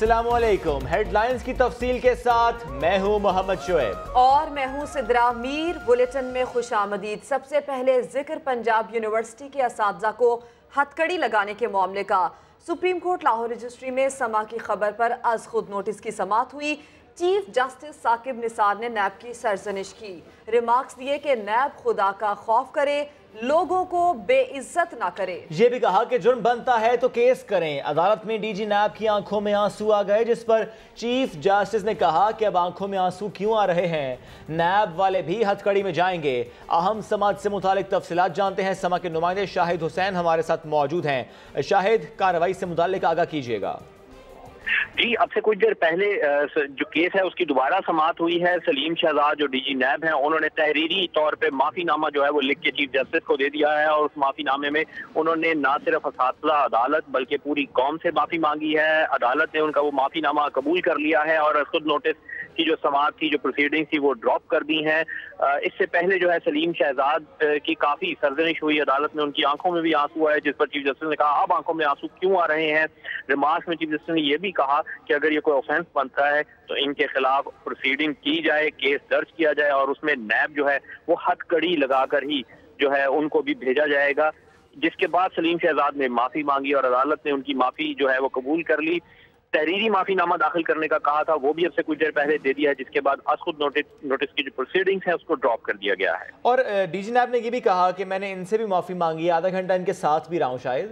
السلام علیکم۔ Head lines کی تفصیل کے ساتھ میں ہوں محمد شعیب۔ اور میں ہوں صدرہ میر۔ بلیٹن میں خوش آمدید۔ سب سے پہلے ذکر پنجاب یونیورسٹی کے اساتذہ کو ہتکڑی لگانے کے معاملے کا۔ سپریم کورٹ لاہور رجسٹری میں سما کی خبر پر از خود نوٹس کی سماعت ہوئی۔ چیف جسٹس ثاقب نثار نے نیب کی سرزنش کی۔ ریمارکس دیے کہ نیب خدا کا خوف کرے۔ لوگوں کو بے عزت نہ کرے۔ یہ بھی کہا کہ جرم بنتا ہے تو کیس کریں۔ عدالت میں ڈی جی نیب کی آنکھوں میں آنسو آ گئے، جس پر چیف جسٹس نے کہا کہ اب آنکھوں میں آنسو کیوں آ رہے ہیں؟ نیب والے بھی ہتھ کڑی میں جائیں گے۔ اہم سماج سے متعلق تفصیلات جانتے ہیں۔ سما کے نمائندے شاہد حسین ہمارے ساتھ موجود ہیں۔ شاہد، کارروائی سے متعلق آگاہ کیجیے گا۔ جی اب سے کچھ دیر پہلے جو کیس ہے، اس کی دوبارہ سماعت ہوئی ہے۔ سلیم شہزاد جو ڈی جی نیب ہیں، انہوں نے تحریری طور پہ معافی نامہ جو ہے، وہ لکھ کے چیف جسٹس کو دے دیا ہے۔ اور اس معافی نامے میں انہوں نے نہ صرف اساتذہ عدالت بلکہ پوری قوم سے معافی مانگی ہے۔ عدالت نے ان کا وہ معافی نامہ قبول کر لیا ہے اور خود نوٹس کی جو سماعت تھی، جو پروسیڈنگ تھی، وہ ڈراپ کر دی ہیں۔ اس سے پہلے جو ہے سلیم شہزاد کی کافی سرزنش ہوئی، عدالت میں ان کی آنکھوں میں بھی آنسو آئے، جس پر چیف جسٹس نے کہا، اب آنکھوں میں آنسو کیوں آ رہے ہیں؟ ریمارکس میں چیف جسٹس نے یہ بھی کہا کہ اگر یہ کوئی آفینس بنتا ہے تو ان کے خلاف پروسیڈنگ کی جائے کیس درج کیا جائے اور اس میں نیب جو ہے وہ ہتھ کڑی لگا کر ہی جو ہے ان کو بھی بھیجا جائے گا۔ جس کے بعد سلیم شہزاد نے معافی مانگی اور عدالت نے ان کی معافی جو ہے وہ قبول کر لی۔ تحریری معافی نامہ داخل کرنے کا کہا تھا وہ بھی اب سے کچھ دیر پہلے دے دیا ہے جس کے بعد از خود نوٹس کی جو پروسیڈنگز ہیں اس کو ڈراپ کر دیا گیا ہے۔ اور ڈی جی نیب نے یہ بھی کہا کہ میں نے ان سے بھی معافی مانگی آدھا گھنٹہ ان کے ساتھ بھی رہا ہوں شاید۔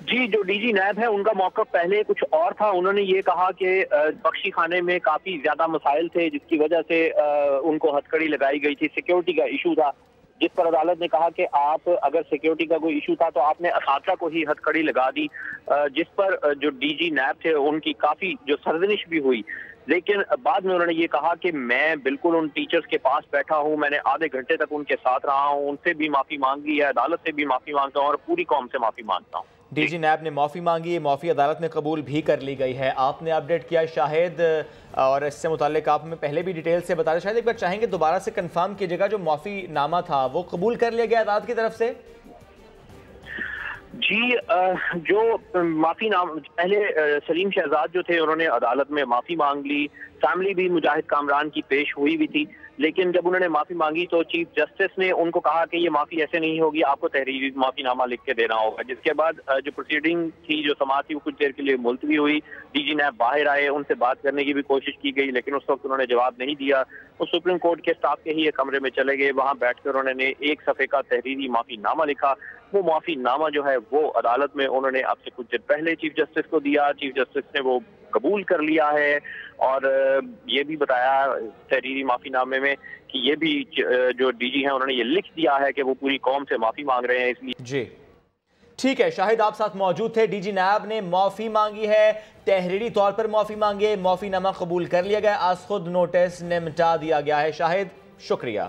جی جو ڈی جی نیب ہے ان کا موقف پہلے کچھ اور تھا۔ انہوں نے یہ کہا کہ بخشی خانے میں کافی زیادہ مسائل تھے جس کی وجہ سے ان کو ہتھ کڑی لگائی گئی تھی سیکیورٹی کا ایشو تھا۔ جس پر عدالت نے کہا کہ آپ اگر سیکیورٹی کا کوئی ایشو تھا تو آپ نے اساتذہ کو ہی ہتھ کڑی لگا دی۔ جس پر جو ڈی جی نیب تھے ان کی کافی جو سرزنش بھی ہوئی۔ لیکن بعد میں انہوں نے یہ کہا کہ میں بالکل ان ٹیچرز کے پاس بیٹھا ہوں، میں نے آدھے گھنٹے تک ان کے ساتھ رہا ہوں، ان سے بھی معافی مانگی ہے، عدالت سے بھی معافی مانگتا ہوں اور پوری قوم سے معافی مانگتا ہوں۔ ڈی جی نیب نے معافی مانگی ہے معافی عدالت میں قبول بھی کر لی گئی ہے۔ آپ نے اپڈیٹ کیا شاہد، اور اس سے متعلق آپ میں پہلے بھی ڈیٹیل سے بتا دیں۔ شاید ایک بار چاہیں گے دوبارہ سے کنفرم کیجیے گا جو معافی نامہ تھا، وہ قبول کر لیا گیا عدالت کی طرف سے؟ جی جو معافی نام پہلے سلیم شہزاد جو تھے، انہوں نے عدالت میں معافی مانگ لی۔ فیملی بھی مجاہد کامران کی پیش ہوئی بھی تھی۔ لیکن جب انہوں نے معافی مانگی تو چیف جسٹس نے ان کو کہا کہ یہ معافی ایسے نہیں ہوگی، آپ کو تحریری معافی نامہ لکھ کے دینا ہوگا۔ جس کے بعد جو پروسیڈنگ تھی، جو سماعت تھی، وہ کچھ دیر کے لیے ملتوی ہوئی۔ ڈی جی نیب باہر آئے، ان سے بات کرنے کی بھی کوشش کی گئی، لیکن اس وقت انہوں نے جواب نہیں دیا۔ وہ سپریم کورٹ کے سٹاف کے ہی ایک کمرے میں چلے گئے۔ وہاں بیٹھ کر انہوں نے ایک صفحے کا تحریری معافی نامہ لکھا۔ وہ معافی نامہ جو ہے، وہ عدالت میں انہوں نے اب سے کچھ دیر پہلے چیف جسٹس کو دیا۔ چیف جسٹس نے وہ قبول کر لیا ہے۔ اور یہ بھی بتایا تحریری معافی نامے میں کہ یہ بھی جو ڈی جی ہیں، انہوں نے یہ لکھ دیا ہے کہ وہ پوری قوم سے معافی مانگ رہے ہیں اس لیے۔ جی۔ ٹھیک ہے، شاہد آپ ساتھ موجود تھے۔ ڈی جی نیب نے معافی مانگی ہے، تحریری طور پر معافی مانگے معافی نامہ قبول کر لیا گیا۔ آج خود نوٹس نمٹا دیا گیا ہے۔ شاہد، شکریہ۔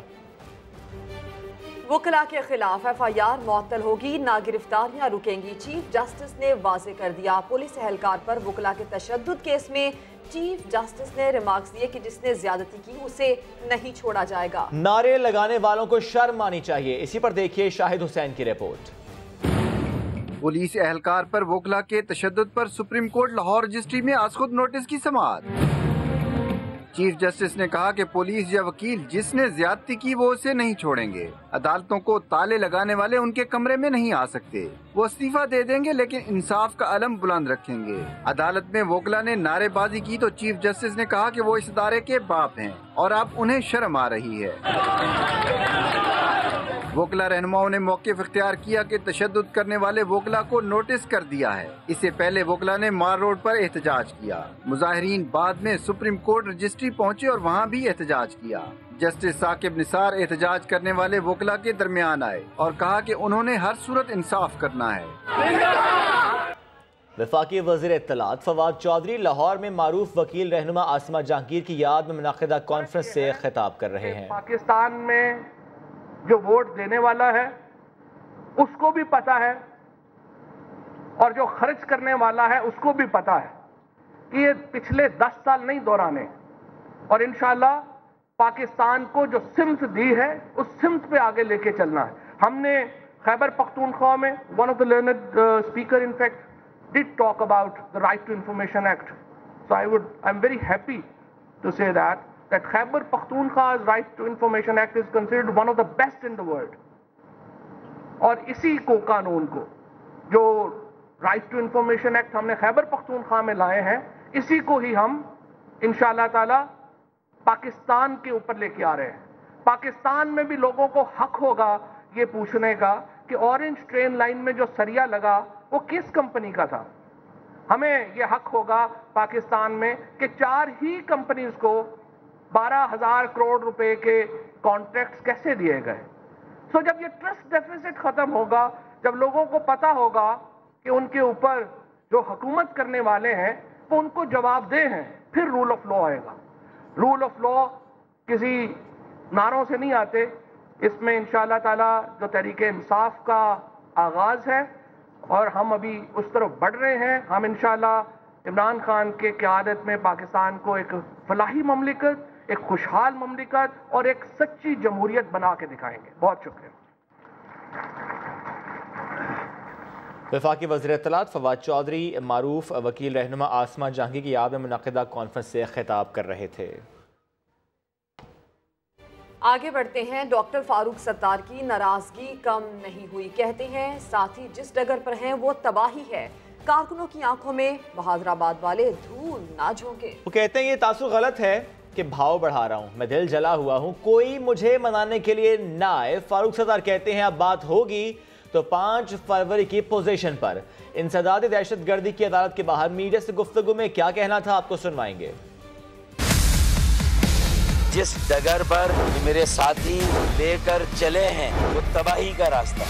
وکلا کے خلاف ایف آئی آر معطل ہوگی نہ گرفتاریاں رکیں گی۔ چیف جسٹس نے واضح کر دیا۔ پولیس اہلکار پر وکلا کے تشدد کیس میں چیف جسٹس نے ریمارکس دیے کہ جس نے زیادتی کی اسے نہیں چھوڑا جائے گا۔ نعرے لگانے والوں کو شرم آنی چاہیے۔ اسی پر دیکھیے شاہد حسین کی رپورٹ۔ پولیس اہلکار پر وکلا کے تشدد پر سپریم کورٹ لاہور رجسٹری میں آج خود نوٹس کی سماعت۔ چیف جسٹس نے کہا کہ پولیس یا وکیل جس نے زیادتی کی وہ اسے نہیں چھوڑیں گے۔ عدالتوں کو تالے لگانے والے ان کے کمرے میں نہیں آ سکتے۔ وہ استعفیٰ دے دیں گے لیکن انصاف کا علم بلند رکھیں گے۔ عدالت میں وکلا نے نعرے بازی کی تو چیف جسٹس نے کہا کہ وہ اس ادارے کے باپ ہیں اور اب انہیں شرم آ رہی ہے۔ وکلا رہنماؤں نے موقف اختیار کیا کہ تشدد کرنے والے وکلا کو نوٹس کر دیا ہے۔ اس سے پہلے وکلا نے مار روڈ پر احتجاج کیا۔ مظاہرین بعد میں سپریم کورٹ رجسٹری پہنچے اور وہاں بھی احتجاج کیا۔ جسٹس ثاقب نثار احتجاج کرنے والے وکلا کے درمیان آئے اور کہا کہ انہوں نے ہر صورت انصاف کرنا ہے۔ وفاقی وزیر اطلاعات فواد چودری لاہور میں معروف وکیل رہنما آسمہ جہانگیر کی یاد میں منعقدہ کانفرنس سے خطاب کر رہے ہیں۔ پاکستان میں جو ووٹ دینے والا ہے اس کو بھی پتا ہے۔ اور جو خرچ کرنے والا ہے اس کو بھی پتا ہے۔ کہ یہ پچھلے دس سال نہیں دورانے۔ اور انشاءاللہ پاکستان کو جو سمت دی ہے اس سمت پہ آگے لے کے چلنا ہے۔ ہم نے خیبر پختونخوا میں one of the learned speaker in fact did talk about the Right to Information Act. So I would, I'm very happy to say that, that Khyber Pakhtunkhwa's Right to Information Act is considered one of the best in the world. اور اسی کو قانون کو جو right to information act ہم نے خیبر پختونخوا میں لائے ہیں، اسی کو ہی ہم انشاءاللہ تعالی پاکستان کے اوپر لے کے آ رہے ہیں پاکستان میں بھی لوگوں کو حق ہوگا یہ پوچھنے کا کہ اورنج ٹرین لائن میں جو سریا لگا، وہ کس کمپنی کا تھا ہمیں یہ حق ہوگا پاکستان میں کہ چار ہی کمپنیز کو بارہ ہزار کروڑ روپے کے کانٹریکٹس کیسے دیے گئے؟ سو جب یہ ٹرسٹ ڈیفیسٹ ختم ہوگا، جب لوگوں کو پتا ہوگا کہ ان کے اوپر جو حکومت کرنے والے ہیں، وہ ان کو جواب دہ ہیں، پھر رول آف لا آئے گا۔ رول آف لا کسی نعروں سے نہیں آتے۔ اس میں انشاءاللہ تعالی جو تحریک انصاف کا آغاز ہے، اور ہم ابھی اس طرف بڑھ رہے ہیں۔ ہم انشاءاللہ عمران خان کے قیادت میں پاکستان کو ایک فلاحی مملکت ایک خوشحال مملکت اور ایک سچی جمہوریت بنا کے دکھائیں گے۔ بہت شکریہ۔ وفاقی وزیر اطلاعات فواد چودھری معروف وکیل رہنما آسما جہانگی کی یاد میں منعقدہ کانفرنس سے خطاب کر رہے تھے۔ آگے بڑھتے ہیں۔ ڈاکٹر فاروق ستار کی ناراضگی کم نہیں ہوئی۔ کہتے ہیں ساتھی جس ڈگر پر ہیں وہ تباہی ہے۔ کارکنوں کی آنکھوں میں بہادر آباد والے دھول نہ جھونکے وہ کہتے ہیں یہ تاثر غلط ہے۔ کہ بھاؤ بڑھا رہا ہوں، میں دل جلا ہوا ہوں۔ کوئی مجھے منانے کے لیے نہ آئے۔ فاروق ستار کہتے ہیں، اب بات ہوگی۔ تو پانچ فروری کی پوزیشن پر۔ انسداد دہشت گردی کی عدالت کے باہر میڈیا سے گفتگو میں کیا کہنا تھا آپ کو سنوائیں گے۔ جس ڈگر پر میرے ساتھی لے کر چلے ہیں، وہ تباہی کا راستہ۔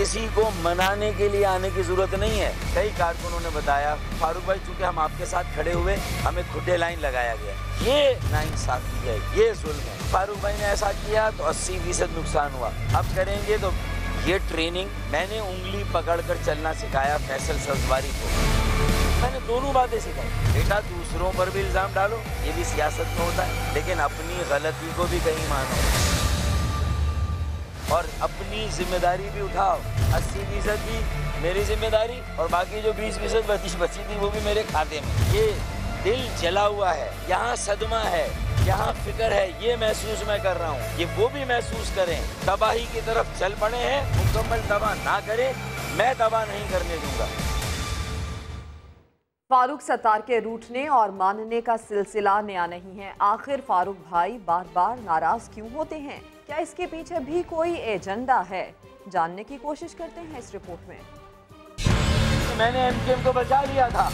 کسی کو منانے کے لیے آنے کی ضرورت نہیں ہے۔ کئی کارکنوں نے بتایا، فاروق بھائی، چونکہ ہم آپ کے ساتھ کھڑے ہوئے، ہمیں کھڈے لائن لگایا گیا۔ یہ نا انصافی ہے، یہ ظلم ہے۔ فاروق بھائی نے ایسا کیا تو اسی فیصد نقصان ہوا۔ اب کریں گے تو یہ ٹریننگ۔ میں نے انگلی پکڑ کر چلنا سکھایا فیصل سزواری کو۔ میں نے دونوں باتیں سکھائی۔ بیٹا، دوسروں پر بھی الزام ڈالو، یہ بھی سیاست میں ہوتا ہے، لیکن اپنی غلطی کو بھی کہیں مانو۔ اور اپنی ذمہ داری بھی اٹھاؤ۔ اسی فیصد بھی میری ذمہ داری اور باقی جو بیس فیصد بچی تھی وہ بھی میرے کھاتے میں۔ یہ دل جلا ہوا ہے، یہاں صدمہ ہے، یہاں فکر ہے، یہ محسوس میں کر رہا ہوں۔ یہ وہ بھی محسوس کریں، تباہی کی طرف چل پڑے ہیں، مکمل تباہ نہ کریں، میں تباہ نہیں کرنے دوں گا۔ فاروق ستار کے روٹنے اور ماننے کا سلسلہ نیا نہیں ہے۔ آخر فاروق بھائی بار بار ناراض کیوں ہوتے ہیں؟ کیا اس کے پیچھے بھی کوئی ایجنڈا ہے؟ جاننے کی کوشش کرتے ہیں اس رپورٹ میں۔ میں نے ایم کیو ایم کو بچا لیا تھا۔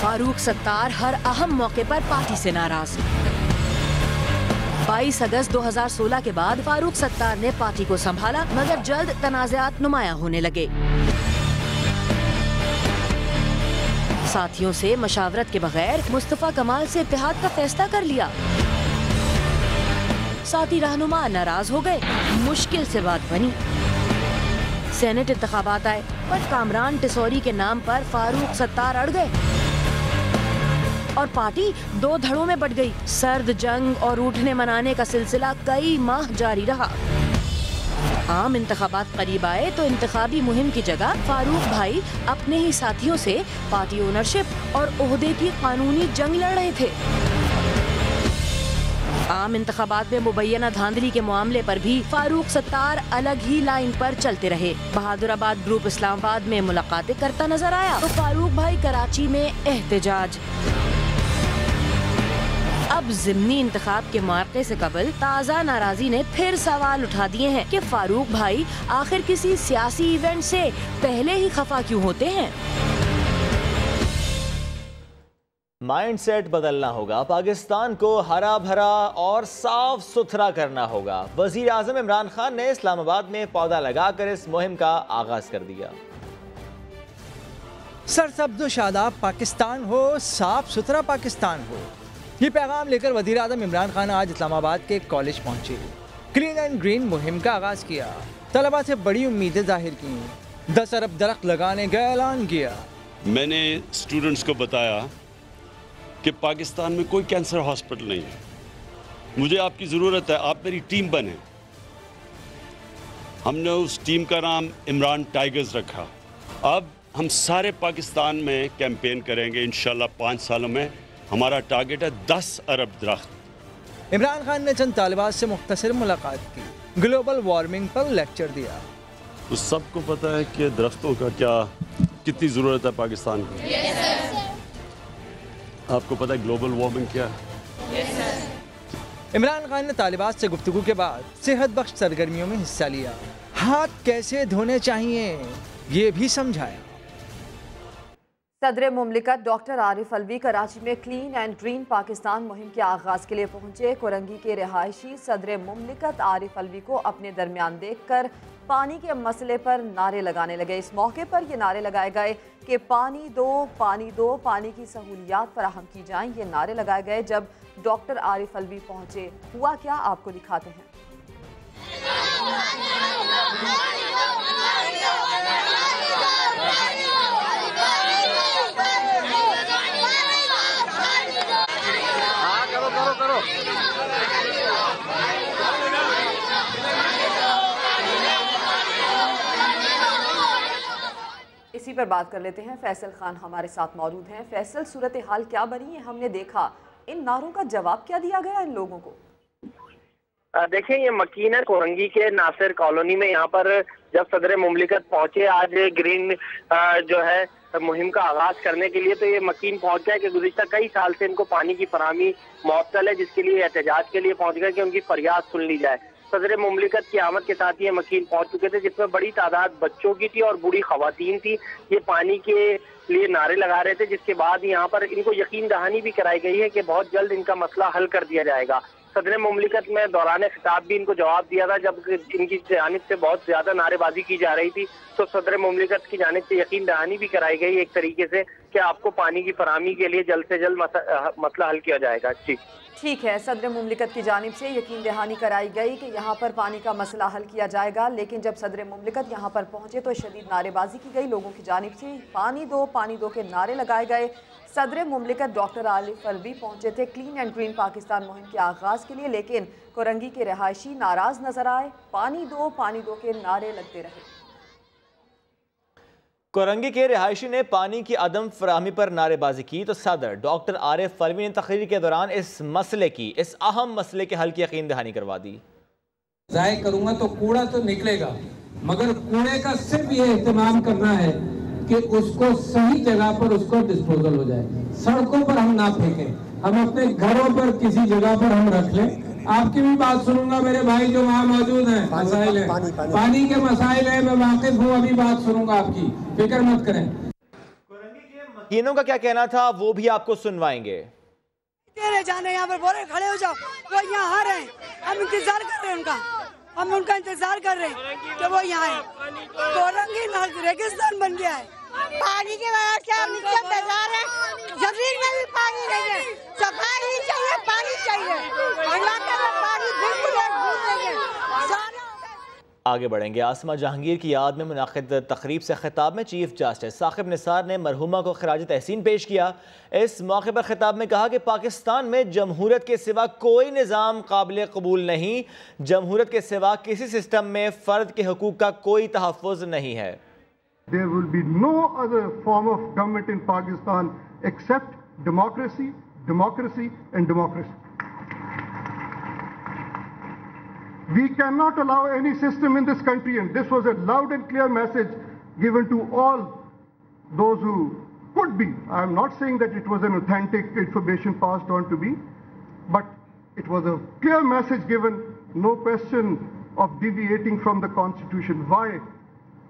فاروق ستار ہر اہم موقع پر پارٹی سے ناراض۔ بائیس اگست دو ہزار سولہ کے بعد فاروق ستار نے پارٹی کو سنبھالا مگر جلد تنازعات نمایاں ہونے لگے۔ ساتھیوں سے مشاورت کے بغیر مصطفیٰ کمال سے اتحاد کا فیصلہ کر لیا۔ ساتھی رہنما ناراض ہو گئے۔ مشکل سے بات بنی۔ سینٹ انتخابات آئے پر کامران ٹسوری کے نام پر فاروق ستار اڑ گئے۔ اور پارٹی دو دھڑوں میں بٹ گئی۔ سرد جنگ اور اٹھنے منانے کا سلسلہ کئی ماہ جاری رہا۔ عام انتخابات قریب آئے تو انتخابی مہم کی جگہ فاروق بھائی اپنے ہی ساتھیوں سے پارٹی اونرشپ اور عہدے کی قانونی جنگ لڑ رہے تھے۔ عام انتخابات میں مبینہ دھاندلی کے معاملے پر بھی فاروق ستار الگ ہی لائن پر چلتے رہے۔ بہادر آباد گروپ اسلام آباد میں ملاقاتیں کرتا نظر آیا تو فاروق بھائی کراچی میں احتجاج۔ اب ضمنی انتخاب کے موقع سے قبل تازہ ناراضی نے پھر سوال اٹھا دیے ہیں کہ فاروق بھائی آخر کسی سیاسی ایونٹ سے پہلے ہی خفا کیوں ہوتے ہیں؟ مائنڈ سیٹ بدلنا ہوگا پاکستان کو ہرا بھرا اور صاف ستھرا کرنا ہوگا۔ وزیر اعظم عمران خان نے اسلام آباد میں پودا لگا کر اس مہم کا آغاز کر دیا۔ سرسبز و شاداب پاکستان ہو صاف ستھرا پاکستان ہو۔ یہ پیغام لے کر وزیر اعظم عمران خان آج اسلام آباد کے کالج پہنچے۔ کلین اینڈ گرین مہم کا آغاز کیا۔ طلبہ سے بڑی امیدیں ظاہر کی دس ارب درخت لگانے کا اعلان کیا۔ میں نے اسٹوڈنٹس کو بتایا کہ پاکستان میں کوئی کینسر ہاسپٹل نہیں ہے۔ مجھے آپ کی ضرورت ہے آپ میری ٹیم بنیں۔ ہم نے اس ٹیم کا نام عمران ٹائگرز رکھا۔ اب ہم سارے پاکستان میں کیمپین کریں گے انشاءاللہ پانچ سالوں میں۔ ہمارا ٹارگٹ ہے دس ارب درخت۔ عمران خان نے چند طالبات سے مختصر ملاقات کی۔ گلوبل وارمنگ پر لیکچر دیا۔ تو سب کو پتہ ہے کہ درختوں کا کیا کتنی ضرورت ہے پاکستان کی yes, آپ کو پتہ گلوبل وارمنگ کیا ہے؟ عمران خان نے طالبات سے گفتگو کے بعد صحت بخش سرگرمیوں میں حصہ لیا۔ ہاتھ کیسے دھونے چاہیے؟ یہ بھی سمجھایا۔ صدر مملکت ڈاکٹر عارف الوی کراچی میں کلین اینڈ گرین پاکستان مہم کے آغاز کے لیے پہنچے۔ کورنگی کے رہائشی صدر مملکت عارف الوی کو اپنے درمیان دیکھ کر پانی کے مسئلے پر نعرے لگانے لگے۔ اس موقع پر یہ نعرے لگائے گئے کہ پانی دو پانی دو، پانی کی سہولیات فراہم کی جائیں۔ یہ نعرے لگائے گئے جب ڈاکٹر عارف الوی پہنچے۔ ہوا کیا آپ کو دکھاتے ہیں؟ اسی پر بات کر لیتے ہیں۔ فیصل خان ہمارے ساتھ موجود ہیں۔ فیصل، صورتحال کیا بنی ہے؟ ہم نے دیکھا، ان ناروں کا جواب کیا دیا گیا ان لوگوں کو؟ دیکھیں، یہ مکینہ کورنگی کے ناصر کالونی میں یہاں پر جب صدر مملکت پہنچے، آج گرین جو ہے، مہم کا آغاز کرنے کے لیے تو یہ مکین پہنچ گئے کہ گزشتہ کئی سال سے ان کو پانی کی فراہمی معطل ہے، جس کے لیے احتجاج کے لیے پہنچ گئے کہ ان کی فریاد سن لی جائے۔ صدر مملکت کی آمد کے ساتھ یہ مکین پہنچ چکے تھے، جس میں بڑی تعداد بچوں کی تھی اور بوڑھی خواتین تھی۔ یہ پانی کے لیے نعرے لگا رہے تھے، جس کے بعد یہاں پر ان کو یقین دہانی بھی کرائی گئی ہے کہ بہت جلد ان کا مسئلہ حل کر دیا جائے گا۔ صدر مملکت میں دوران خطاب بھی ان کو جواب دیا تھا، جب ان کی جانب سے بہت زیادہ نعرے بازی کی جا رہی تھی، تو صدر مملکت کی جانب سے یقین دہانی بھی کرائی گئی ایک طریقے سے کہ آپ کو پانی کی فراہمی کے لیے جلد سے جلد مسئلہ حل کیا جائے گا۔ جی۔ ٹھیک ہے، صدر مملکت کی جانب سے یقین دہانی کرائی گئی کہ یہاں پر پانی کا مسئلہ حل کیا جائے گا، لیکن جب صدر مملکت یہاں پر پہنچے تو شدید نعرے بازی کی گئی۔ لوگوں کی جانب سے پانی دو پانی دو کے نعرے لگائے گئے۔ صدر مملکت ڈاکٹر عالف الوی پہنچے تھے کلین اینڈ گرین پاکستان مہم کے آغاز کے لیے لیکن کورنگی کے رہائشی ناراض نظر آئے۔ پانی دو پانی دو کے نعرے لگتے رہے۔ کورنگی کے رہائشی نے پانی کی عدم فراہمی پر نعرے بازی کی تو صدر ڈاکٹر عارف فلوی نے تقریر کے دوران اس مسئلے کی اس اہم مسئلے کے حل کی یقین دہانی کروا دی۔ ضائع کروں گا تو کوڑا تو نکلے گا مگر کوڑے کا صرف یہ اہتمام کرنا ہے کہ اس کو صحیح جگہ پر اس کو ڈسپوزل ہو جائے۔ سڑکوں پر ہم نہ پھینکیں۔ ہم اپنے گھروں پر کسی جگہ پر ہم رکھ لیں۔ آپ کی بھی بات سنوں گا میرے بھائی جو وہاں موجود ہیں۔ مسائل ہیں۔ پانی کے مسائل ہیں میں واقف ہوں ابھی بات سنوں گا آپ کی۔ فکر مت کریں۔ مکینوں کا کیا کہنا تھا؟ وہ بھی آپ کو سنوائیں گے۔ تیرے جانے یہاں پر بورے کھڑے ہو جاؤ۔ وہ یہاں آ رہے ہیں۔ ہم انتظار کر رہے ہیں ان کا۔ ہم ان کا انتظار کر رہے ہیں کہ وہ یہاں ہیں تو رنگی ریگستان بن گیا ہے۔ پانی کے بغیر سے ہم سب بیزار ہیں، زمین میں بھی پانی نہیں ہے۔ صفائی نہیں چاہیے، پانی چاہیے۔ علاقے میں پانی بالکل ہے۔ آگے بڑھیں گے۔ آسما جہانگیر کی یاد میں منعقد تقریب سے خطاب میں چیف جسٹس ثاقب نثار نے مرہومہ کو خراج تحسین پیش کیا۔ اس موقع پر خطاب میں کہا کہ پاکستان میں جمہورت کے سوا کوئی نظام قابل قبول نہیں۔ جمہورت کے سوا کسی سسٹم میں فرد کے حقوق کا کوئی تحفظ نہیں ہے۔ There will be no other form of government in Pakistan except democracy, democracy, and democracy. We cannot allow any system in this country, and this was a loud and clear message given to all those who could be. I am not saying that it was an authentic information passed on to me, but it was a clear message given, no question of deviating from the Constitution. Why?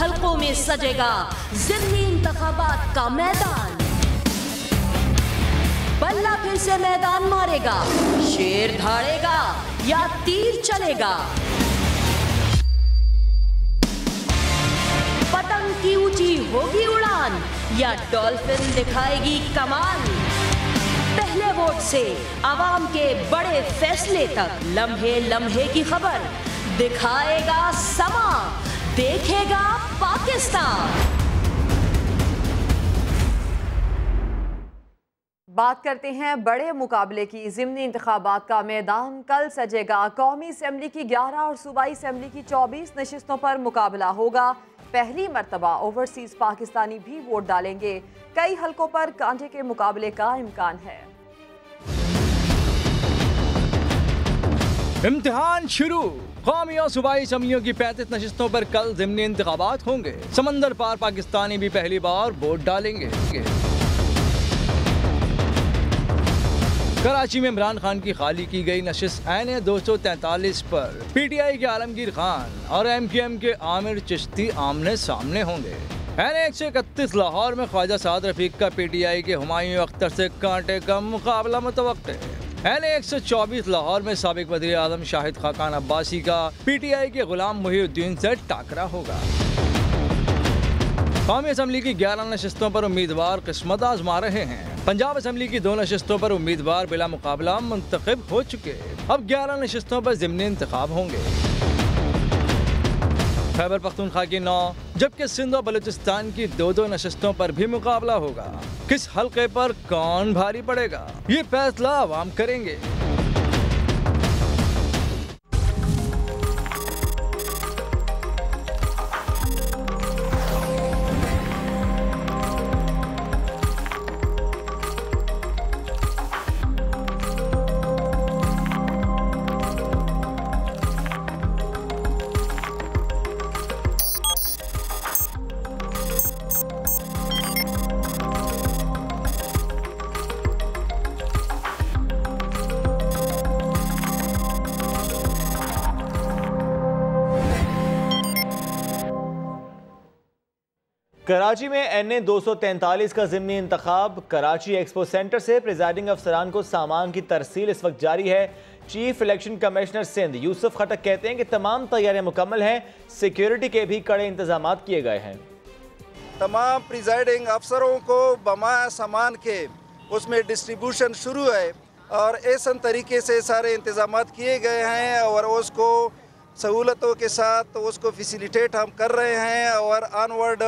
حلقوں میں سجے گا ضمنی انتخابات کا میدان۔ بلہ پھر سے میدان مارے گا، شیر دھاڑے گا یا تیر چلے گا۔ پتنگ کی اونچی ہوگی اڑان یا ڈالفن دکھائے گی کمال۔ پہلے ووٹ سے عوام کے بڑے فیصلے تک لمحے لمحے کی خبر دکھائے گا سما۔ دیکھے گا پاکستان بات کرتے ہیں بڑے مقابلے کی ضمنی انتخابات کا میدان. کل سجے گا قومی اسمبلی کی گیارہ اور صوبائی اسمبلی کی چوبیس نشستوں پر مقابلہ ہوگا. پہلی مرتبہ اوورسیز پاکستانی بھی ووٹ ڈالیں گے. کئی حلقوں پر کانٹے کے مقابلے کا امکان ہے. امتحان شروع! قومی اور صوبائی اسمبلیوں کی پینتیس نشستوں پر کل ضمنی انتخابات ہوں گے۔ سمندر پار پاکستانی بھی پہلی بار ووٹ ڈالیں گے۔ کراچی میں عمران خان کی خالی کی گئی نشست این دو سو تینتالیس پر۔ پی ٹی آئی کے عالمگیر خان اور ایم کے ایم کے عامر چشتی آمنے سامنے ہوں گے۔ این ایک سو اکتیس لاہور میں خواجہ سعد رفیق کا پی ٹی آئی کے ہمایوں اختر سے کانٹے کا مقابلہ متوقع ہے۔ این اے ایک سو چوبیس لاہور میں سابق وزیر اعظم شاہد خاقان عباسی کا پی ٹی آئی کے غلام محی الدین سے ٹاکرا ہوگا۔ قومی اسمبلی کی گیارہ نشستوں پر امیدوار قسمت آزما رہے ہیں۔ پنجاب اسمبلی کی دو نشستوں پر امیدوار بلا مقابلہ منتخب ہو چکے۔ اب گیارہ نشستوں پر ضمنی انتخاب ہوں گے۔ خیبر پختونخوا کی نو، جبکہ سندھ و بلوچستان کی دو دو نشستوں پر بھی مقابلہ ہوگا۔ کس حلقے پر کون بھاری پڑے گا؟ یہ فیصلہ عوام کریں گے۔ کراچی میں این اے دو سو تینتالیس کا ضمنی انتخاب، کراچی ایکسپو سینٹر سے پریزائڈنگ افسران کو سامان کی ترسیل اس وقت جاری ہے۔ Chief election commissioner Sindh Yousuf Khattak کہتے ہیں کہ تمام تیاریاں مکمل ہیں، سیکیورٹی کے بھی کڑے انتظامات کیے گئے ہیں۔ تمام پریزائڈنگ افسروں کو بما سامان کے اس میں ڈسٹریبیوشن شروع ہے اور ایسن طریقے سے سارے انتظامات کیے گئے ہیں اور اس کو سہولتوں کے ساتھ اس کو فیسیلیٹیٹ ہم کر رہے ہیں اور آنورڈ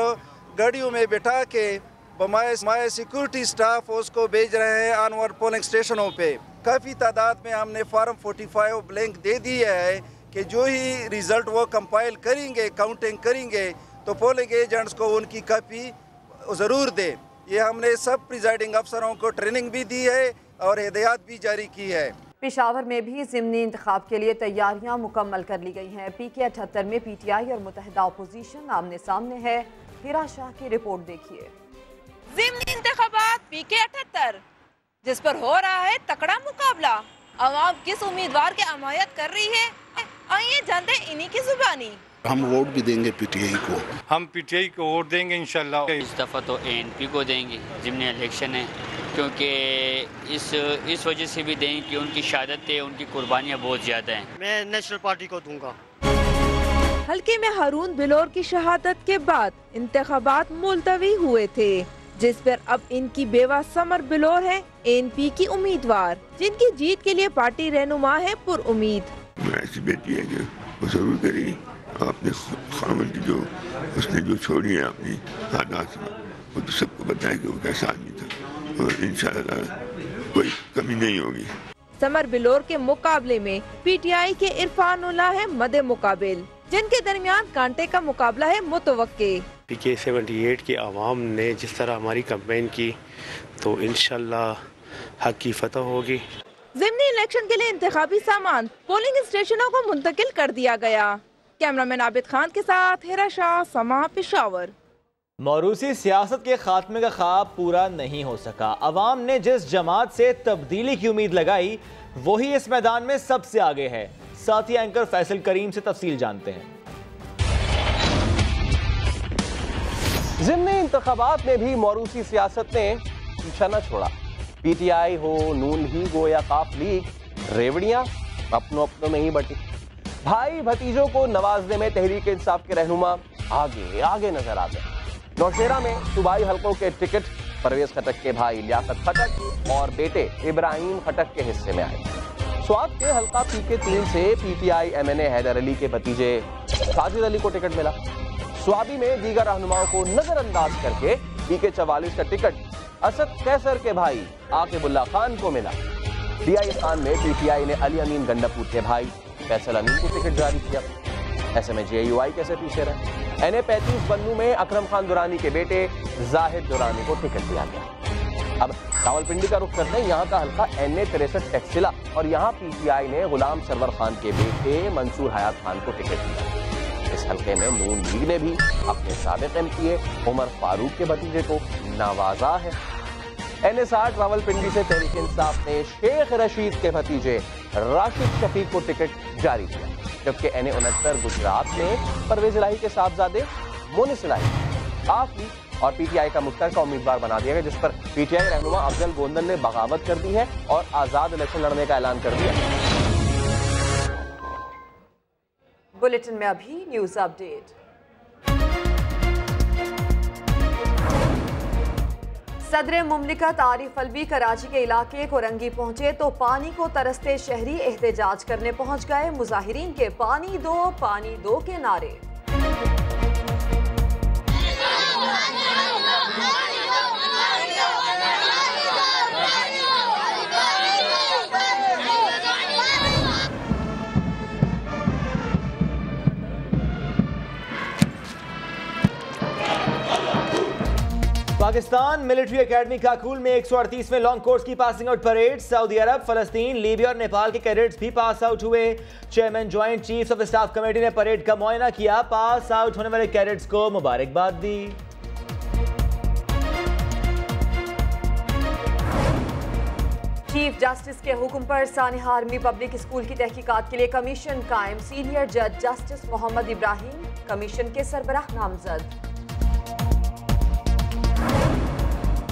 گاڑیوں میں بٹھا کے بمائے سیکورٹی سٹاف اس کو بھیج رہے ہیں آنور پولنگ سٹیشنوں پہ۔ کافی تعداد میں ہم نے فارم فورٹی فائیو بلینک دے دی ہے کہ جو ہی ریزلٹ وہ کمپائل کریں گے کاؤنٹنگ کریں گے، تو پولنگ ایجنٹس کو ان کی کاپی ضرور دے یہ ہم نے سب پریزائیڈنگ افسروں کو ٹریننگ بھی دی ہے اور ہدایات بھی جاری کی ہے۔ پشاور میں بھی ضمنی انتخاب کے لیے تیاریاں مکمل کر لی گئی ہیں۔ پی کے اٹھتر میں پی ٹی آئی اور متحدہ اپوزیشن آمنے سامنے ہے۔ ہیرا شاہ کی رپورٹ دیکھیے۔ زمنی انتخابات پی کے اٹھتر جس پر ہو رہا ہے تکڑا مقابلہ۔ عوام کس امیدوار کے امایت کر رہی ہے؟ آئیے جانتے انہی کی زبانی۔ ہم ووٹ بھی دیں گے پی ٹی آئی کو۔ ہم پی ٹی آئی کو ووٹ دیں گے انشاءاللہ۔ اس دفعہ تو این پی کو دیں گے ضمنی الیکشن ہے۔ کیونکہ اس اس وجہ سے بھی دیں کہ ان کی شہادت ان کی قربانیاں بہت زیادہ ہیں۔ میں نیشنل پارٹی کو دوں گا۔ حلقے میں ہارون بلور کی شہادت کے بعد انتخابات ملتوی ہوئے تھے جس پر اب ان کی بیوہ سمر بلور ہے این پی کی امیدوار جن کی جیت کے لیے پارٹی رہنما ہے پر امید۔ میں ایسی بیٹی ہے جو بسرور کری آپ نے خامل کی جو اس نے جو چھوڑی ہے اپنی میں وہ تو سب کو بتائے کہ وہ کیسا آدمی تھا۔ اور انشاءاللہ کوئی کمی نہیں ہوگی۔ سمر بلور کے مقابلے میں پی ٹی آئی کے عرفان اللہ ہے مد مقابل۔ جن کے درمیان کانٹے کا مقابلہ ہے متوقع۔ پی کے سیونٹی ایٹ کے عوام نے جس طرح ہماری کمپین کی تو انشاءاللہ حق کی فتح ہوگی۔ زمنی الیکشن کے لیے انتخابی سامان پولنگ اسٹیشنوں کو منتقل کر دیا گیا۔ کیمرامین عابد خان کے ساتھ ہیرا شاہ سما پشاور۔ موروثی سیاست کے خاتمے کا خواب پورا نہیں ہو سکا۔ عوام نے جس جماعت سے تبدیلی کی امید لگائی وہی اس میدان میں سب سے آگے ہے۔ ساتھی اینکر فیصل کریم سے تفصیل جانتے ہیں۔ زمنی انتخابات میں بھی موروسی سیاست نے پیچھا نہ چھوڑا۔ پی ٹی آئی ہو، نون لیگ ہو یا کاف لیگ، ریوڑیاں اپنوں اپنوں میں ہی بٹی۔ بھائی بھتیجوں کو نوازنے میں تحریک انصاف کے رہنما آگے آگے نظر آتے نوشیرہ میں صوبائی حلقوں کے ٹکٹ، پرویز خٹک کے بھائی لیاقت خٹک اور بیٹے ابراہیم خٹک کے حصے میں آئے۔ سواد کے حلقہ پی کے تین سے P T I M N A Haider Ali کے بھتیجے ساجد علی کو ٹکٹ ملا۔ سوابی میں دیگر رہنماؤں کو نظر انداز کر کے پی کے چوالیس کا ٹکٹ اسد قیصر کے بھائی عاقب اللہ خان کو ملا۔ ڈی آئی خان میں پی ٹی آئی نے علی امین گنڈپور کے بھائی فیصل امین کو ٹکٹ جاری کیا۔ ایسے میں جے یو آئی کیسے پیچھے رہے؟ این اے پینتیس بنو میں اکرم خان دورانی کے بیٹے زاہد دورانی کو ٹکٹ دیا گیا۔ اب راول پنڈی کا رخ کرتے ہیں، یہاں کا حلقہ این اے تریسٹھ ٹیکسلا اور یہاں پی ٹی آئی نے غلام سرور خان کے بیٹے منصور حیات خان کو ٹکٹ دیا۔ اس حلقے میں نون لیگ نے بھی اپنے سابق ایم پی اے عمر فاروق کے بھتیجے کو نوازا ہے۔ این ایس آٹھ راول پنڈی سے تحریک انصاف نے شیخ رشید کے بھتیجے راشد شفیق کو ٹکٹ جاری کیا، جبکہ این اے انہتر گجرات میں پرویز الہی کے صاحبزادے مونس الہی آف اور پی ٹی آئی کا مشترکہ امیدوار بنا دیا گیا، جس پر پی ٹی آئی رہنما افضل گوندن نے بغاوت کر دی ہے اور آزاد الیکشن لڑنے کا اعلان کر دیا۔ بلیٹن میں ابھی نیوز اپ ڈیٹ صدر مملکت عارف الوی کراچی کے علاقے کورنگی پہنچے تو پانی کو ترستے شہری احتجاج کرنے پہنچ گئے مظاہرین کے پانی دو پانی دو کے نعرے۔ پاکستان ملٹری اکیڈمی کاکول میں ایک سو اڑتیس میں لانگ کورس کی passing out parade Saudi Arab, فلسطین، لیبیا اور نیپال کے کیڈٹس بھی پاس آؤٹ ہوئے۔ Chairman joint chief of staff committee نے پریڈ کا معائنہ کیا پاس آؤٹ ہونے والے کیڈٹس کو مبارکباد دی۔ چیف جسٹس کے حکم پر سانحہ آرمی پبلک اسکول کی تحقیقات کے لیے کمیشن قائم سینئر جج جسٹس محمد ابراہیم کمیشن کے سربراہ نامزد۔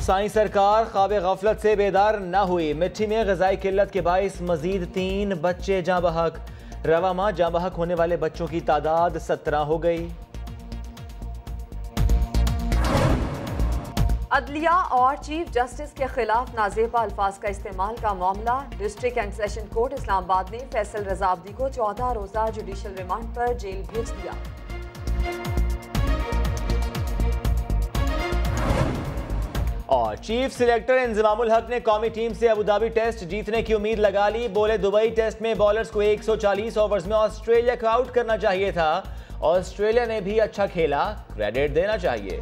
سائیں سرکار خواب غفلت سے بیدار نہ ہوئی۔ مٹھی میں غذائی قلت کے باعث مزید تین بچے جاں بحق رواں ماہ جاں بحق ہونے والے بچوں کی تعداد سترہ ہو گئی۔ عدلیہ اور چیف جسٹس کے خلاف نازیبا الفاظ کا استعمال کا معاملہ۔ District and session court Islamabad نے فیصل رضابدی کو چودہ روزہ جوڈیشل ریمانڈ پر جیل بھیج دیا۔ اور چیف سلیکٹر انضمام الحق نے قومی ٹیم سے ابودھابی ٹیسٹ جیتنے کی امید لگا لی۔ بولے دبئی ٹیسٹ میں بولرز کو ایک سو چالیس اوورز میں آسٹریلیا کو آؤٹ کرنا چاہیے تھا۔ آسٹریلیا نے بھی اچھا کھیلا۔ کریڈٹ دینا چاہیے۔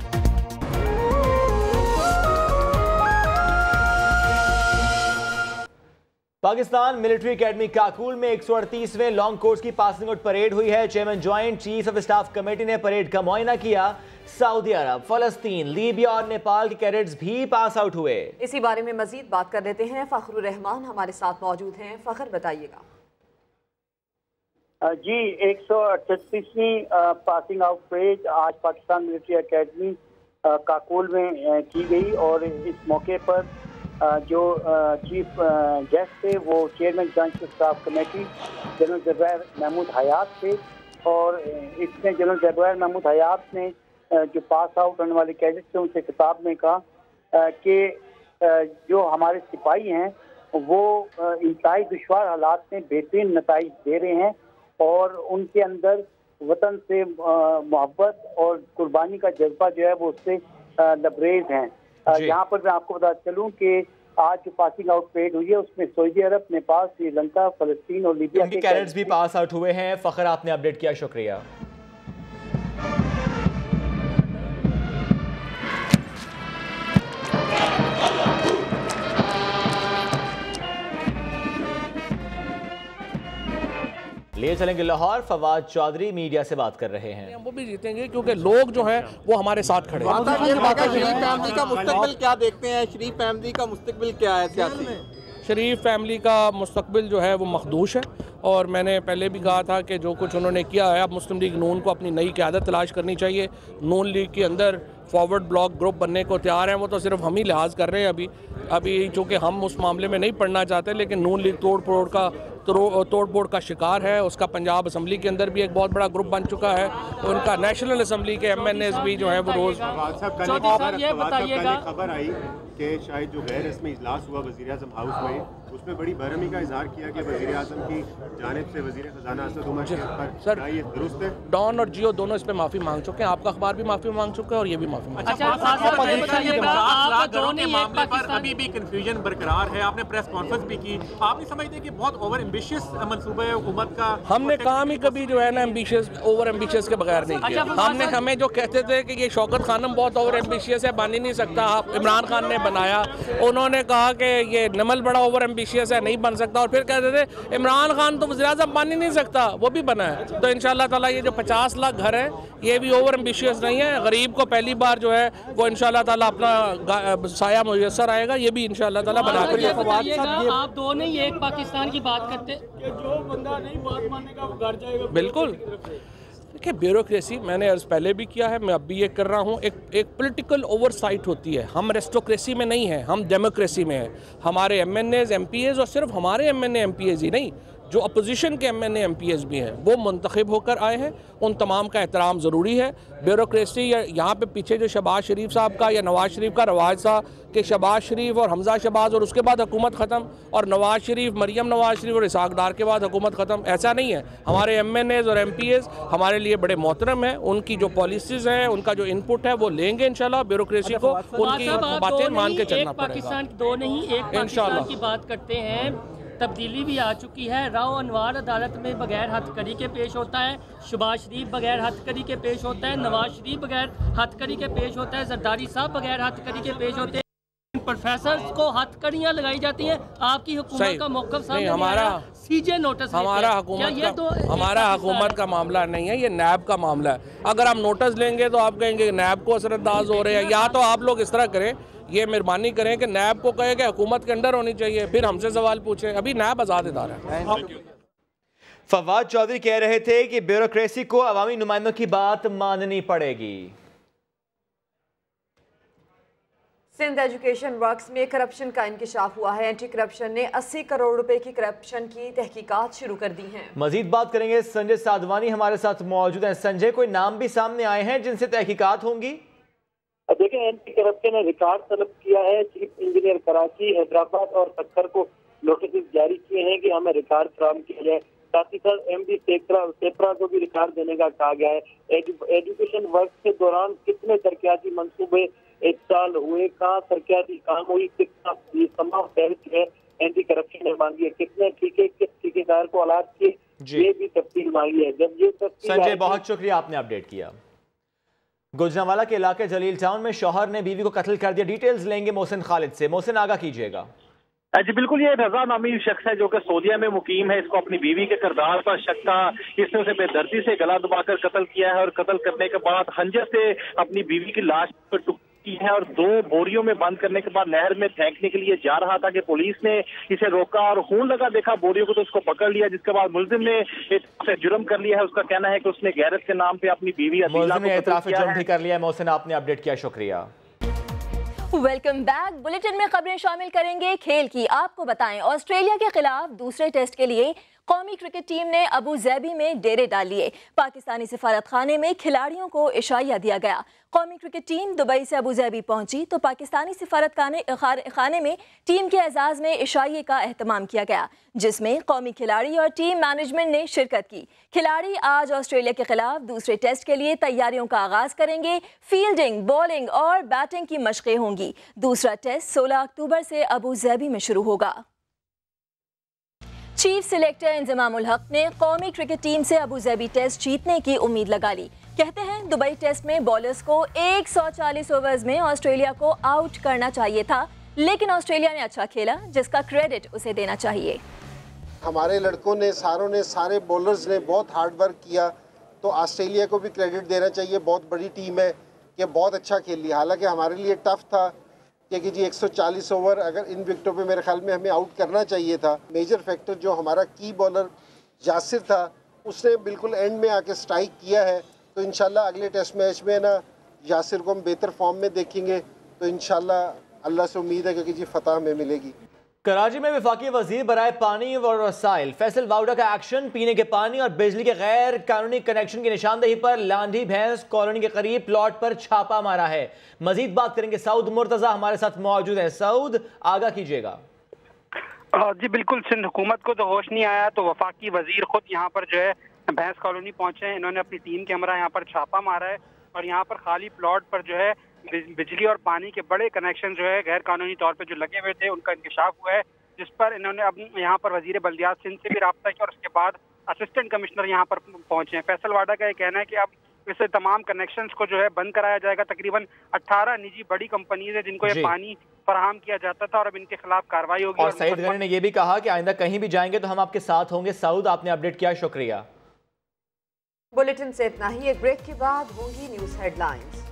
پاکستان ملٹری اکیڈمی کاکول میں ایک سو اڑتیسویں لانگ کورس کی پاسنگ آؤٹ پریڈ ہوئی ہے۔ Chairman joint chief of staff committee نے پریڈ کا معائنہ کیا۔ سعودی عرب فلسطین لیبیا اور نیپال کے کیڈٹس بھی پاس آؤٹ ہوئے۔ اسی بارے میں مزید بات کر لیتے ہیں۔ فخر الرحمان ہمارے ساتھ موجود ہیں۔ فخر بتائیے گا۔ جی ایک سو اٹھتیسویں پاسنگ آؤٹ پریڈ آج پاکستان ملٹری اکیڈمی کاکول میں کی گئی اور اس موقع پر جو چیف گیسٹ تھے، وہ chairman joint staff committee, general Zubair Mahmood Hayat تھے، اور اس میں جنرل زبیر محمود حیات نے جو پاس آؤٹ ہونے والے کیڈٹ تھے، ان سے کتاب میں کہا کہ جو ہمارے سپاہی ہیں، وہ انتہائی دشوار حالات میں بہترین نتائج دے رہے ہیں، اور ان کے اندر وطن سے محبت اور قربانی کا جذبہ جو ہے، وہ اس سے لبریز ہیں۔ یہاں پر میں آپ کو بتا چلوں کہ آج جو پاسنگ آؤٹ پیڈ ہوئی ہے اس میں سعودی عرب نیپال سری لنکا فلسطین اور لیبیا کے بھی پاس آؤٹ ہوئے ہیں۔ فخر آپ نے اپڈیٹ کیا شکریہ۔ لیے چلیں گے لاہور۔ فواد چودھری میڈیا سے بات کر رہے ہیں۔ وہ بھی جیتیں گے کیونکہ لوگ جو ہیں وہ ہمارے ساتھ کھڑے ہیں۔ شریف فیملی کا مستقبل کیا دیکھتے ہیں؟ شریف فیملی کا مستقبل کیا ہے سیاسی؟ شریف فیملی کا مستقبل جو ہے وہ مخدوش ہے۔ اور میں نے پہلے بھی کہا تھا کہ جو کچھ انہوں نے کیا ہے اب مسلم لیگ نون کو اپنی نئی قیادت تلاش کرنی چاہیے۔ نون لیگ کے اندر فارورڈ بلاک گروپ بننے کو تیار ہیں وہ تو صرف ہم ہی لحاظ کر رہے ہیں ابھی۔ ابھی چونکہ ہم اس معاملے میں نہیں پڑھنا چاہتے لیکن نون لیگ توڑ پھوڑ کا توڑ پھوڑ کا شکار ہے۔ اس کا پنجاب اسمبلی کے اندر بھی ایک بہت بڑا گروپ بن چکا ہے۔ ان کا نیشنل اسمبلی کے ایم این ایس بھی جو ہے وہ روز خبر آئی کہ شاید جو غیر رسمی اجلاس ہوا وزیر اعظم ہاؤس میں اس میں بڑی بہرمی کا اظہار کیا کہ وزیر اعظم کی جانب سے وزیر خزانہ اسد عمر جی، سر درست ہے؟ ڈان اور جیو دونوں اس پہ معافی مانگ چکے ہیں۔ آپ کا اخبار بھی معافی مانگ چکے ہیں اور یہ بھی معافی مانگ ابھی بھی کنفیوژن برقرار ہے۔ آپ نے پریس کانفرنس بھی کی۔ آپ نہیں سمجھتے کہ بہت اوور امبیشیس منصوبہ ہے حکومت کا ہم نے کام ہی کبھی جو ہے نا امبیشیس اوور امبیشیس کے بغیر نہیں کیا۔ ہم نے ہمیں جو کہتے تھے کہ یہ شوکت خانم بہت اوور امبیشیس ہے بن ہی نہیں سکتا۔ عمران خان نے بنایا۔ انہوں نے کہا کہ یہ نمل بڑا اوور امبیشیس ملیشیا سے نہیں بن سکتا اور پھر کہتے تھے عمران خان تو وزیراعظم بن ہی نہیں سکتا وہ بھی بنا ہے۔ تو انشاءاللہ تعالی یہ جو پچاس لاکھ گھر ہیں یہ بھی اوور امبیشیس نہیں ہے غریب کو پہلی بار جو ہے وہ انشاءاللہ تعالی اپنا سایہ میسر آئے گا یہ بھی انشاءاللہ تعالی بنا کر آپ دو نہیں ایک پاکستان کی بات کرتے۔ جو بندہ نہیں بات ماننے کا وہ گھر جائے گا۔ بالکل۔ دیکھیں بیوروکریسی میں نے عرض پہلے بھی کیا ہے، میں اب بھی یہ کر رہا ہوں، ایک ایک پولیٹیکل اوورسائٹ ہوتی ہے۔ ہم ریسٹوکریسی میں نہیں ہیں، ہم ڈیموکریسی میں ہیں۔ ہمارے M N As M P As اور صرف ہمارے M N A M P As ہی نہیں جو اپوزیشن کے M N A M P S بھی ہیں وہ منتخب ہو کر آئے ہیں۔ ان تمام کا احترام ضروری ہے۔ بیوروکریسی یا یہاں پہ پیچھے جو شہباز شریف صاحب کا یا نواز شریف کا رواج تھا کہ شہباز شریف اور حمزہ شہباز اور اس کے بعد حکومت ختم اور نواز شریف مریم نواز شریف اور اسحاق ڈار کے بعد حکومت ختم ایسا نہیں ہے۔ ہمارے ایم این ایز اور ایم پی ایز ہمارے لیے بڑے محترم ہیں۔ ان کی جو پالیسیز ہیں ان کا جو ان پٹ ہے وہ لیں گے انشاءاللہ بیوروکریسی کو۔ اچھا، ان کی باتیں مان کے چلنا پڑے گا۔ دو نہیں ایک پاکستان کی بات کرتے ہیں۔ تبدیلی بھی آ چکی ہے۔ راؤ انوار عدالت میں بغیر ہتھ کری کے پیش ہوتا ہے۔ شباز شریف بغیر ہتھ کری کے پیش ہوتا ہے۔ نواز شریف بغیر ہتھ کری کے پیش ہوتا ہے۔ زرداری صاحب بغیر ہتھ کری کے پیش ہوتے ہیں۔ پروفیسرز کو ہتھ کریاں لگائی جاتی ہیں۔ آپ کی حکومت کا موقف سامنے ہمارا سیجے نوٹس ہمارا حکومت کا ہمارا حکومت کا معاملہ نہیں ہے یہ نیب کا معاملہ ہے۔ اگر ہم نوٹس لیں گے تو آپ کہیں گے نیب کو اثر انداز ہو رہے ہیں۔ یا تو آپ لوگ اس طرح کریں۔ یہ مہربانی کریں کہ نیب کو کہے کہ حکومت کے انڈر ہونی چاہیے پھر ہم سے سوال پوچھیں۔ ابھی نیب آزاد ادارہ ہے۔ فواد چودھری کہہ رہے تھے کہ بیوروکریسی کو عوامی نمائندوں کی بات ماننی پڑے گی۔ سندھ ایجوکیشن ورکس میں کرپشن کا انکشاف ہوا ہے۔ انٹی کرپشن نے اسی کروڑ روپے کی کرپشن کی تحقیقات شروع کر دی ہیں۔ مزید بات کریں گے سنجے سادوانی ہمارے ساتھ موجود ہیں۔ سنجے کوئی نام بھی سامنے آئے ہیں جن سے تحقیقات ہوں گی؟ اب دیکھیں اینٹی کرپشن نے ریکارڈ طلب کیا ہے چیف انجینئر کراچی حیدرآباد اور سکھر کو نوٹسز جاری کیے ہیں کہ ہمیں ریکارڈ فراہم کیا جائے۔ ساتھ ہی ساتھ ایم ڈی سیپرا کو بھی ریکارڈ دینے کا کہا گیا ہے۔ ایجوکیشن ورک کے دوران کتنے ترقیاتی منصوبے ایک سال ہوئے؟ کہاں ترقیاتی کام ہوئی؟ کتنا یہ تمام فہرست ہے اینٹی کرپشن نے مانگی ہے۔ کتنے ٹھیکے کس ٹھیکے دار کو آلات کیے؟ جی۔ یہ بھی تفصیل مانگی ہے۔ جب یہ تفصیل بہت شکریہ آپ نے اپڈیٹ کیا۔ گجنوالا کے علاقے جلیل ٹاؤن میں شوہر نے بیوی کو قتل کر دیا۔ ڈیٹیلز لیں گے محسن خالد سے۔ محسن، آگاہ کیجیے گا۔ جی بالکل، یہ رضا نامی شخص ہے جو کہ سعودیا میں مقیم ہے۔ اس کو اپنی بیوی کے کردار پر شک تھا۔ اس نے اسے بے دردی سے گلا دبا کر قتل کیا ہے اور قتل کرنے کے بعد ہنجر سے اپنی بیوی کی لاش پر ٹک کی ہے اور دو بوریوں میں بند کرنے کے بعد نہر میں پھینکنے کے لیے جا رہا تھا کہ پولیس نے اسے روکا اور خون لگا دیکھا بوریوں کو تو اس کو پکڑ لیا جس کے بعد ملزم نے سے جرم کر لیا ہے۔ اس کا کہنا ہے کہ اس نے غیرت کے نام پہ اپنی بیوی ملزم نے اعتراف جرم بھی کر لیا ہے محسن آپ نے اپڈیٹ کیا شکریہ۔ ویلکم بیک بلٹن میں خبریں شامل کریں گے کھیل کی آپ کو بتائیں۔ آسٹریلیا کے خلاف دوسرے ٹیسٹ کے لیے قومی کرکٹ ٹیم نے ابو زیبی میں ڈیرے ڈال لیے۔ پاکستانی سفارت خانے میں کھلاڑیوں کو عشائیہ دیا گیا۔ قومی کرکٹ ٹیم دبئی سے ابو زیبی پہنچی تو پاکستانی سفارت خانے میں ٹیم کے اعزاز میں عشائیے کا اہتمام کیا گیا، جس میں قومی کھلاڑی اور ٹیم مینجمنٹ نے شرکت کی۔ کھلاڑی آج آسٹریلیا کے خلاف دوسرے ٹیسٹ کے لیے تیاریوں کا آغاز کریں گے۔ فیلڈنگ بولنگ اور بیٹنگ کی مشقیں ہوں گی۔ دوسرا ٹیسٹ سولہ اکتوبر سے ابو زیبی میں شروع ہوگا۔ چیف سلیکٹر انضمام الحق نے قومی کرکٹ ٹیم سے ابوظہبی ٹیسٹ جیتنے کی امید لگا لی۔ کہتے ہیں دبئی ٹیسٹ میں بولرز کو ایک سو چالیس اوورز میں آسٹریلیا کو آؤٹ کرنا چاہیے تھا، لیکن آسٹریلیا نے اچھا کھیلا، جس کا کریڈٹ اسے دینا چاہیے۔ ہمارے لڑکوں نے، ساروں نے، سارے بولرز نے بہت ہارڈ ورک کیا، تو آسٹریلیا کو بھی کریڈٹ دینا چاہیے۔ بہت بڑی ٹیم ہے کہ بہت اچھا کھیل لی حالانکہ ہمارے لیے ٹف تھا۔ کہ جی ایک سو چالیس اوور اگر ان وکٹوں پہ میرے خیال میں ہمیں آؤٹ کرنا چاہیے تھا میجر فیکٹر جو ہمارا کی بالر یاسر تھا، اس نے بالکل اینڈ میں آ کے اسٹرائک کیا ہے۔ تو انشاءاللہ اگلے ٹیسٹ میچ میں نا، یاسر کو ہم بہتر فارم میں دیکھیں گے۔ تو انشاءاللہ اللہ سے امید ہے کہ جی فتح ہمیں ملے گی۔ کراچی میں وفاقی وزیر برائے پانی اور وسائل فیصل واؤڈا کا ایکشن، پینے کے پانی اور بجلی کے غیر قانونی کنیکشن کی نشاندہی پر لانڈھی بھینس کالونی کے قریب پلاٹ پر چھاپا مارا ہے۔ مزید بات کریں گے سعود مرتضی، ہمارے ساتھ موجود ہیں۔ سعود، آگاہ کیجیے گا۔ جی بالکل، سندھ حکومت کو تو ہوش نہیں آیا، تو وفاقی وزیر خود یہاں پر جو ہے بھینس کالونی پہنچے ہیں۔ انہوں نے اپنی ٹیم کے ہمراہ یہاں پر چھاپا مارا ہے اور یہاں پر خالی پلاٹ پر جو ہے بجلی اور پانی کے بڑے کنیکشن جو ہے غیر قانونی طور پہ جو لگے ہوئے تھے ان کا انکشاف ہوا ہے جس پر انہوں نے اب یہاں پر وزیر بلدیات سندھ سے بھی رابطہ کیا اور اس کے بعد اسسٹنٹ کمشنر یہاں پر پہنچے ہیں۔ فیصل واڈا کا یہ کہنا ہے کہ اب اس سے تمام کنیکشنز کو جو ہے بند کرایا جائے گا۔ تقریباً اٹھارہ نجی بڑی کمپنیز ہیں جن کو یہ جی۔ پانی فراہم کیا جاتا تھا اور اب ان کے خلاف کاروائی ہوگی اور سعید غنی نے یہ بھی کہا کہ آئندہ کہیں بھی جائیں گے تو ہم آپ کے ساتھ ہوں گے۔ سعود آپ نے اپڈیٹ کیا شکریہ۔ بولٹن سے اتنا ہی ایک بریک کے بعد ہوں گی نیوز ہیڈ لائنز